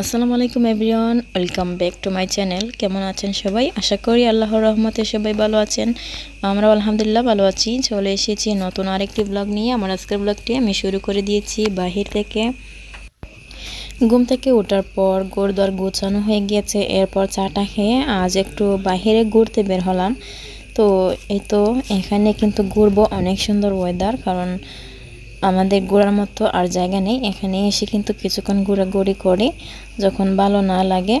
আসসালামু আলাইকুম everyone, welcome back to my channel. কেমন আছেন সবাই? আশা করি আল্লাহর রহমতে সবাই ভালো আছেন। আমরা আলহামদুলিল্লাহ ভালো আছি। চলে এসেছি নতুন আরেকটি ব্লগ নিয়ে। আমার আজকের ব্লগটি আমি শুরু করে দিয়েছি বাহির থেকে। ঘুম থেকে ওঠার পর গোড়দর গোছানো হয়ে গিয়েছে। এরপর চাটা খেয়ে আজ একটু বাহিরে ঘুরতে বের হলাম। তো এই তো, এখানে কিন্তু ঘুরবো অনেক সুন্দর ওয়েদার কারণ আমাদের ঘোরার মতো আর জায়গা নেই। এখানে এসে কিন্তু কিছুক্ষণ ঘোরাঘুরি করি, যখন ভালো না লাগে।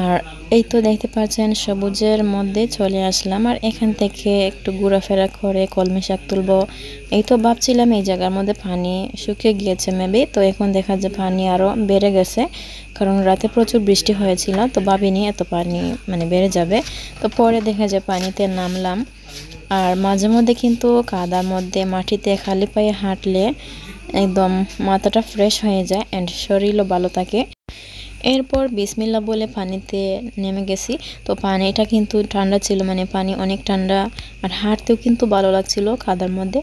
আর এই তো দেখতে পাচ্ছেন, সবুজের মধ্যে চলে আসলাম। আর এখান থেকে একটু ঘোরাফেরা করে কলমি শাক তুলবো। এই তো ভাবছিলাম এই জায়গার মধ্যে পানি শুকিয়ে গিয়েছে মেবি তো এখন দেখা যায় পানি আরও বেড়ে গেছে, কারণ রাতে প্রচুর বৃষ্টি হয়েছিল। তো ভাবিনি এত পানি মানে বেড়ে যাবে। তো পরে দেখা যায় পানিতে নামলাম। আর মাঝে মধ্যে কিন্তু কাদার মধ্যে মাটিতে খালি পায়ে হাঁটলে একদম মাথাটা ফ্রেশ হয়ে যায় অ্যান্ড শরীরও ভালো থাকে। এরপর বিসমিল্লা বলে পানিতে নেমে গেছি। তো পানিটা কিন্তু ঠান্ডা ছিল মানে পানি অনেক ঠান্ডা আর হাঁটতেও কিন্তু ভালো লাগছিল কাদার মধ্যে।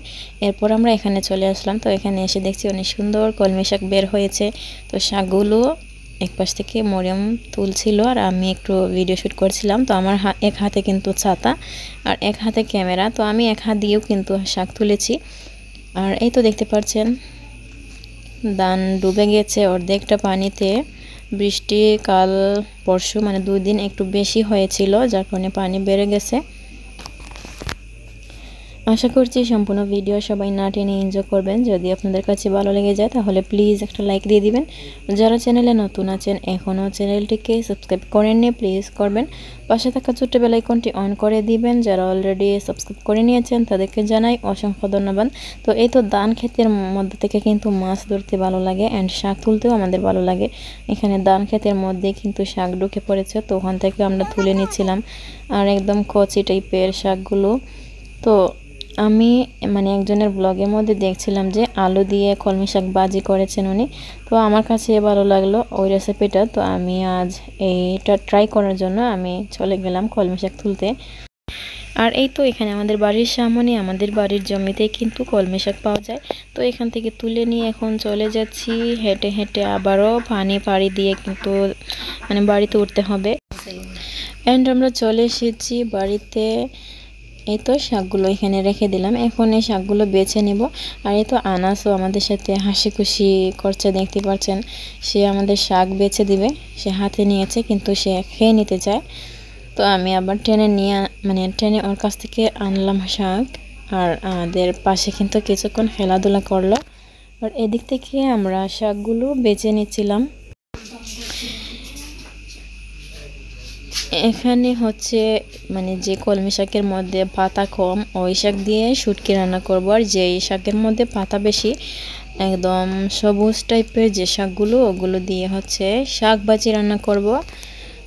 এরপর আমরা এখানে চলে আসলাম। তো এখানে এসে দেখছি অনেক সুন্দর কলমি শাক বের হয়েছে। তো শাকগুলো এক পাশ থেকে মরিয়ম তুলছিল আর আমি একটু ভিডিও শ্যুট করছিলাম। তো আমার এক হাতে কিন্তু ছাতা আর এক হাতে ক্যামেরা। তো আমি এক হাত দিয়েও কিন্তু শাক তুলেছি। আর এই তো দেখতে পাচ্ছেন দান ডুবে গেছে অর্ধেকটা পানিতে। বৃষ্টি কাল পরশু মানে দুই দিন একটু বেশি হয়েছিল, যার কারণে পানি বেড়ে গেছে। আশা করছি সম্পূর্ণ ভিডিও সবাই না টেনে এনজয় করবেন। যদি আপনাদের কাছে ভালো লেগে যায়, তাহলে প্লিজ একটা লাইক দিয়ে দিবেন। যারা চ্যানেলে নতুন আছেন এখনও চ্যানেলটিকে সাবস্ক্রাইব করেননি প্লিজ করবেন। পাশে থাকা ছোট্ট বেলাইকনটি অন করে দিবেন। যারা অলরেডি সাবস্ক্রাইব করে নিয়েছেন, তাদেরকে জানাই অসংখ্য ধন্যবাদ। তো এই তো দান ক্ষেতের মধ্যে থেকে কিন্তু মাছ ধরতে ভালো লাগে অ্যান্ড শাক তুলতেও আমাদের ভালো লাগে। এখানে দান ক্ষেতের মধ্যে কিন্তু শাক ঢুকে পড়েছে, তো ওখান থেকে আমরা তুলে নিচ্ছিলাম। আর একদম কচি টাইপের শাকগুলো। তো আমি মানে একজনের ব্লগের মধ্যে দেখছিলাম যে আলু দিয়ে কলমি শাক বাজি করেছেন উনি। তো আমার কাছে ভালো লাগল ওই রেসিপিটা তো আমি আজ এইটা ট্রাই করার জন্য আমি চলে গেলাম কলমি শাক তুলতে। আর এই তো এখানে আমাদের বাড়ির সামনে, আমাদের বাড়ির জমিতে কিন্তু কলমি শাক পাওয়া যায়। তো এখান থেকে তুলে নিয়ে এখন চলে যাচ্ছি। হেঁটে হেঁটে আবারও পানি পাড়ি দিয়ে কিন্তু মানে বাড়িতে উঠতে হবে। অ্যান্ড আমরা চলে এসেছি বাড়িতে। এই তো শাকগুলো এখানে রেখে দিলাম। এখন এই শাকগুলো বেছে নেব। আর এই তো আনাসও আমাদের সাথে হাসি খুশি করছে, দেখতে পাচ্ছেন। সে আমাদের শাক বেছে দিবে, সে হাতে নিয়েছে, কিন্তু সে খেয়ে নিতে চায়। তো আমি আবার ট্রেনে নিয়ে মানে ট্রেনে ওর কাছ থেকে আনলাম শাক। আর আমাদের পাশে কিন্তু কিছুক্ষণ খেলাধুলা করল। আর এদিক থেকে আমরা শাকগুলো বেছে নিচ্ছিলাম। এখানে হচ্ছে মানে যে কলমি শাকের মধ্যে পাতা কম, ওই শাক দিয়ে শুটকি রান্না করব। আর যেই শাকের মধ্যে পাতা বেশি, একদম সবুজ টাইপের যে শাকগুলো, ওগুলো দিয়ে হচ্ছে শাক ভাজি রান্না করব।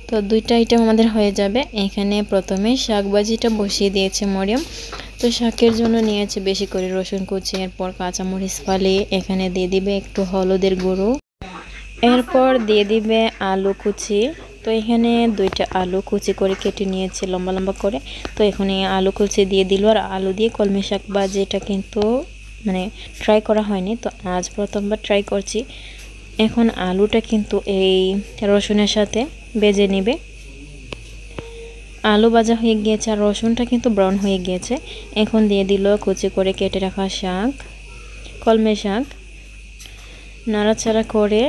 তো দুইটা আইটেম আমাদের হয়ে যাবে। এখানে প্রথমে শাক ভাজিটা বসিয়ে দিয়েছে মরিয়ম। তো শাকের জন্য নিয়েছে বেশি করে রসুন কুচি, এরপর কাঁচামরিচ ফালি, এখানে দিয়ে দিবে একটু হলুদের গুঁড়ো। এরপর দিয়ে দিবে আলু কুচি। তো এখানে দুইটা আলু কুচি করে কেটে নিয়েছি লম্বা লম্বা করে। তো এখানে আলু কুচি দিয়ে দিল আর আলু দিয়ে কলমি শাক বা যেটা কিন্তু মানে ট্রাই করা হয়নি। তো আজ প্রথমবার ট্রাই করছি। এখন আলুটা কিন্তু এই রসুনের সাথে বেজে নেবে। আলু ভাজা হয়ে গিয়েছে আর রসুনটা কিন্তু ব্রাউন হয়ে গিয়েছে। এখন দিয়ে দিল কুচি করে কেটে রাখা শাক, কলমে শাক। নাড়াচাড়া করে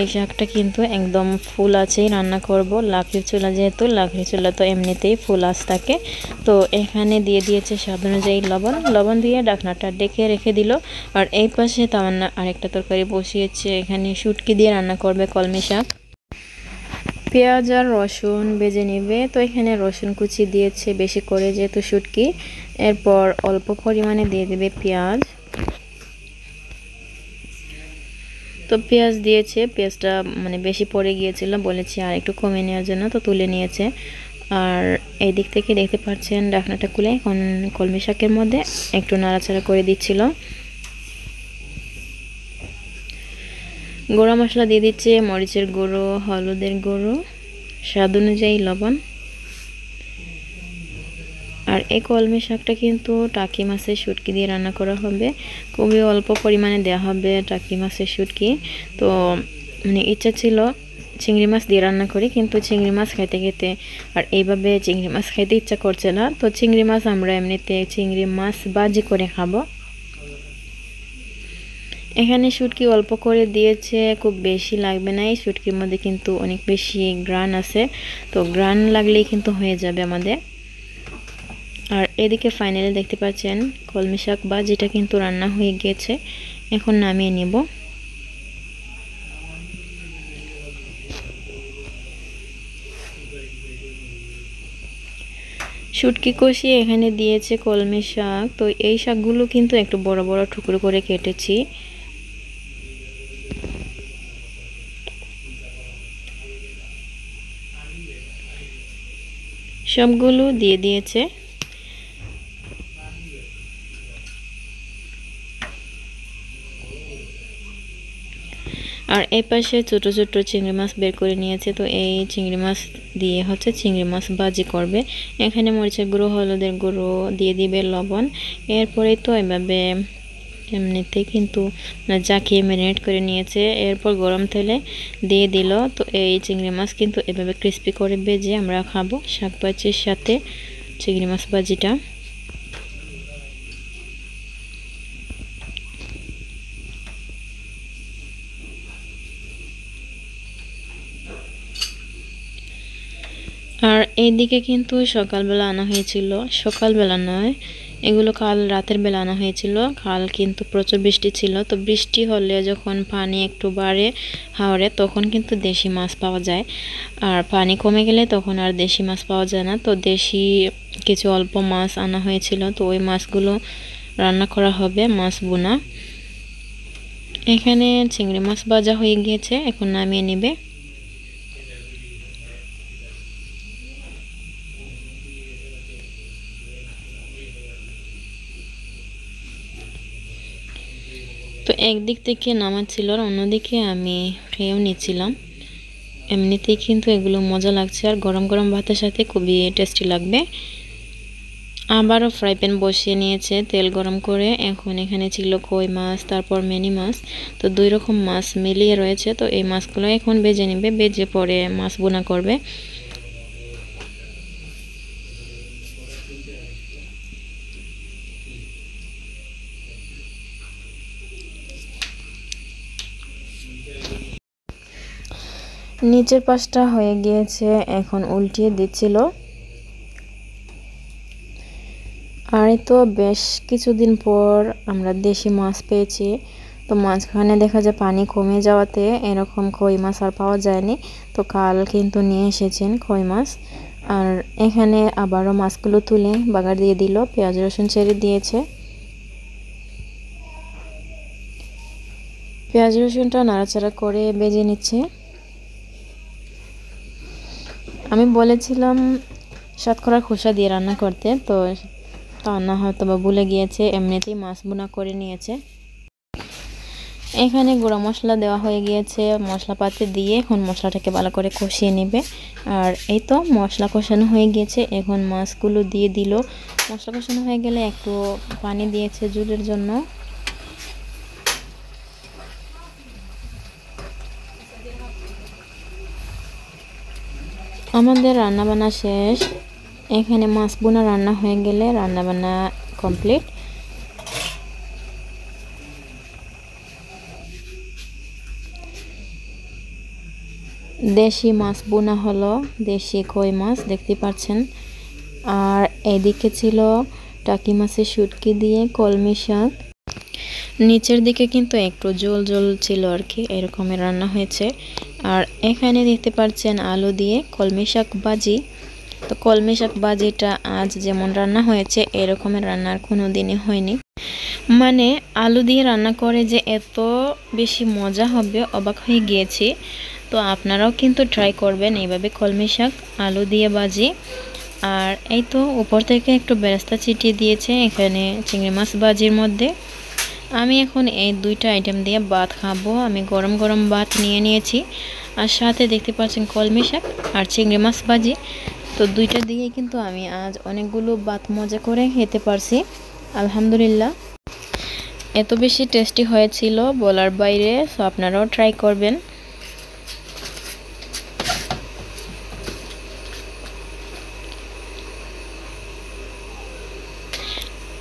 এই শাকটা কিন্তু একদম ফুল আছেই রান্না করব। লাকড়ির চুলা যেহেতু, লাকড়ির চুলা তো এমনিতেই ফুল আস থাকে। তো এখানে দিয়ে দিয়েছে স্বাদ অনুযায়ী লবণ। লবণ দিয়ে ডাকনাটা ডেকে রেখে দিল। আর এই পাশে তামান্না আরেকটা তরকারি বসিয়েছে। এখানে শুটকি দিয়ে রান্না করবে কলমি শাক। পেঁয়াজ আর রসুন বেজে নেবে। তো এখানে রসুন কুচি দিয়েছে বেশি করে যেহেতু শুটকি। এরপর অল্প পরিমাণে দিয়ে দেবে পেঁয়াজ। তো পেঁয়াজ দিয়েছে, পেঁয়াজটা মানে বেশি পড়ে গিয়েছিল, বলেছি আর একটু কমে নেওয়ার জন্য, তো তুলে নিয়েছে। আর এই দিক থেকে দেখতে পাচ্ছেন ডাকনাটা খুলে, এখন কলমি শাকের মধ্যে একটু নাড়াচাড়া করে দিচ্ছিল। গোড়া মশলা দিয়ে দিচ্ছে, মরিচের গুঁড়ো, হলুদের গুঁড়ো, স্বাদ অনুযায়ী লবণ। আর এই কলমি শাকটা কিন্তু টাকি মাছের শুটকি দিয়ে রান্না করা হবে। খুবই অল্প পরিমাণে দেওয়া হবে টাকি মাছের শুটকি। তো মানে ইচ্ছা ছিল চিংড়ি মাছ দিয়ে রান্না করি, কিন্তু চিংড়ি মাছ খাইতে খেতে আর এইভাবে চিংড়ি মাছ খাইতে ইচ্ছা করছে না। তো চিংড়ি মাছ আমরা এমনিতে চিংড়ি মাছ বাজি করে খাব। এখানে শুটকি অল্প করে দিয়েছে, খুব বেশি লাগবে না। এই শুটকির মধ্যে কিন্তু অনেক বেশি গ্রান আছে। তো গ্রান লাগলেই কিন্তু হয়ে যাবে আমাদের। আর এদিকে ফাইনালি দেখতে পাচ্ছেন কলমি শাক বা যেটা কিন্তু রান্না হয়ে গিয়েছে এখন নামিয়ে নিব। শুটকি কষিয়ে এখানে দিয়েছে কলমি শাক। তো এই শাকগুলো কিন্তু একটু বড় বড় টুকরো করে কেটেছি। সবগুলো দিয়ে দিয়েছে আর এই পাশে ছোট ছোট চিংড়ি মাছ বের করে নিয়েছে, তো এই চিংড়ি মাছ দিয়ে হচ্ছে চিংড়ি মাছ বাজি করবে। এখানে মরিচের গুঁড়ো, হলুদের গুঁড়ো দিয়ে দিবে লবণ। এরপরেই তো এভাবে এমনিতে কিন্তু জাকিয়ে ম্যারিনেট করে নিয়েছে। এরপর গরম তেলে দিয়ে দিল, তো এই চিংড়ি মাছ কিন্তু এভাবে ক্রিস্পি করে বেজে আমরা খাব। শাক সাথে চিংড়ি মাছ ভাজিটা আর এইদিকে কিন্তু সকালবেলা আনা হয়েছিল। সকালবেলা নয়, এগুলো কাল রাতের বেলা আনা হয়েছিল। কাল কিন্তু প্রচুর বৃষ্টি ছিল। তো বৃষ্টি হলে যখন পানি একটু বাড়ে হাওড়ে তখন কিন্তু দেশি মাছ পাওয়া যায়। আর পানি কমে গেলে তখন আর দেশি মাছ পাওয়া যায় না। তো দেশি কিছু অল্প মাছ আনা হয়েছিল। তো ওই মাছগুলো রান্না করা হবে, মাছ বোনা। এখানে চিংড়ি মাছ ভাজা হয়ে গিয়েছে। এখন নামিয়ে নেবে। একদিক থেকে নামাচ্ছিল আর অন্যদিকে আমি খেয়েও নিচ্ছিলাম। এমনিতেই কিন্তু এগুলো মজা লাগছে আর গরম গরম ভাতের সাথে খুবই টেস্টি লাগবে। আবারও ফ্রাই প্যান বসিয়ে নিয়েছে, তেল গরম করে। এখন এখানে ছিল কই মাছ, তারপর মেনি মাছ। তো দুই রকম মাছ মিলিয়ে রয়েছে। তো এই মাছগুলো এখন বেজে নেবে বেজে পরে মাছ বোনা করবে। নিচের পাশটা হয়ে গিয়েছে, এখন উল্টিয়ে দিচ্ছিল। আর তো বেশ কিছুদিন পর আমরা দেশি মাছ পেয়েছি। তো মাঝখানে দেখা যায় পানি কমে যাওয়াতে এরকম কই মাছ আর পাওয়া যায়নি। তো কাল কিন্তু নিয়ে এসেছেন কই মাছ। আর এখানে আবারও মাছগুলো তুলে বাগার দিয়ে দিল, পেঁয়াজ, রসুন ছেড়ে দিয়েছে। পেঁয়াজ, রসুনটা নাড়াচাড়া করে বেজে নিচ্ছে। আমি বলেছিলাম শতকরা খোসা দিয়ে রান্না করতে, তো তা না হয়তো বা ভুলে গিয়েছে, এমনিতেই মাছ বোনা করে নিয়েছে। এখানে গুঁড়া মশলা দেওয়া হয়ে গিয়েছে, মশলাপাতি দিয়ে এখন মশলাটাকে ভালো করে কষিয়ে নেবে। আর এই তো মশলা কষানো হয়ে গিয়েছে, এখন মাছগুলো দিয়ে দিল। মশলা কষানো হয়ে গেলে একটু পানি দিয়েছে জুলের জন্য। আমাদের রান্নাবান্না শেষ। এখানে মাছ বোনা রান্না হয়ে গেলে রান্নাবান্না কমপ্লিট। দেশি মাছ বোনা হলো, দেশি কই মাছ, দেখতে পাচ্ছেন। আর এদিকে ছিল টাকি মাছের শুটকি দিয়ে কলমি শাক। নিচের দিকে কিন্তু একটু জল জল ছিল আর কি এরকমের রান্না হয়েছে। আর এখানে দেখতে পাচ্ছেন আলু দিয়ে কলমি শাক বাজি তো কলমি শাক বাজিটা আজ যেমন রান্না হয়েছে, এরকমের রান্না আর কোনো দিনই হয়নি। মানে আলু দিয়ে রান্না করে যে এত বেশি মজা হবে, অবাক হয়ে গিয়েছি। তো আপনারাও কিন্তু ট্রাই করবেন এইভাবে কলমি শাক, আলু দিয়ে বাজি আর এই তো উপর থেকে একটু বেরেস্তা চিটিয়ে দিয়েছে, এখানে চিংড়ি মাছ বাজির মধ্যে। আমি এখন এই দুইটা আইটেম দিয়ে ভাত খাব। আমি গরম গরম ভাত নিয়ে নিয়েছি। আর সাথে দেখতে পাচ্ছেন কলমি শাক আর চিংড়ি মাছ ভাজি। তো দুইটা দিয়ে কিন্তু আমি আজ অনেকগুলো ভাত মজা করে খেতে পারছি। আলহামদুলিল্লাহ। এত বেশি টেস্টি হয়েছিল বলার বাইরে সো আপনারাও ট্রাই করবেন।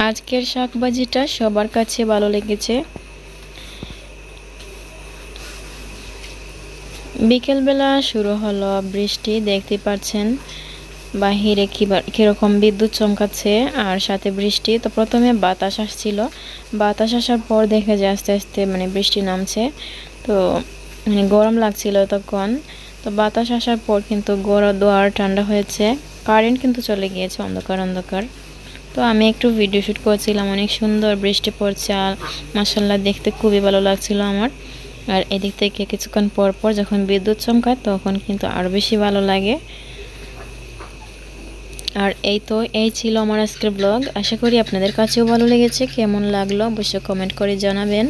আজকের শাকবাজিটা সবার কাছে ভালো লেগেছে। বিকেলবেলা শুরু হলো বৃষ্টি, দেখতে পাচ্ছেন বাহিরে কীরকম বিদ্যুৎ চমকাচ্ছে আর সাথে বৃষ্টি। তো প্রথমে বাতাস আসছিল। বাতাস আসার পর দেখে যে আস্তে আস্তে মানে বৃষ্টি নামছে। তো মানে গরম লাগছিল তখন। তো বাতাস আসার পর কিন্তু গড় দোয়ার ঠান্ডা হয়েছে। কারেন্ট কিন্তু চলে গিয়েছে অন্ধকার অন্ধকার। তো আমি একটু ভিডিও শ্যুট করছিলাম, অনেক সুন্দর বৃষ্টি পড়ছে আর মাসাল্লাহ দেখতে খুবই ভালো লাগছিল আমার। আর এদিক থেকে কিছুক্ষণ পর পর যখন বিদ্যুৎ চমকায় তখন কিন্তু আরও বেশি ভালো লাগে। আর এই তো, এই ছিল আমার আজকের ব্লগ আশা করি আপনাদের কাছেও ভালো লেগেছে। কেমন লাগল অবশ্যই কমেন্ট করে জানাবেন।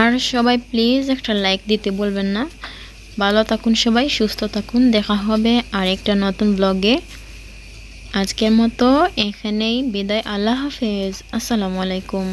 আর সবাই প্লিজ একটা লাইক দিতে বলবেন না। ভালো থাকুন সবাই, সুস্থ থাকুন। দেখা হবে আর একটা নতুন ব্লগে আজকের মতো এখানেই বিদায়। আল্লাহ হাফেজ। আসসালামু আলাইকুম।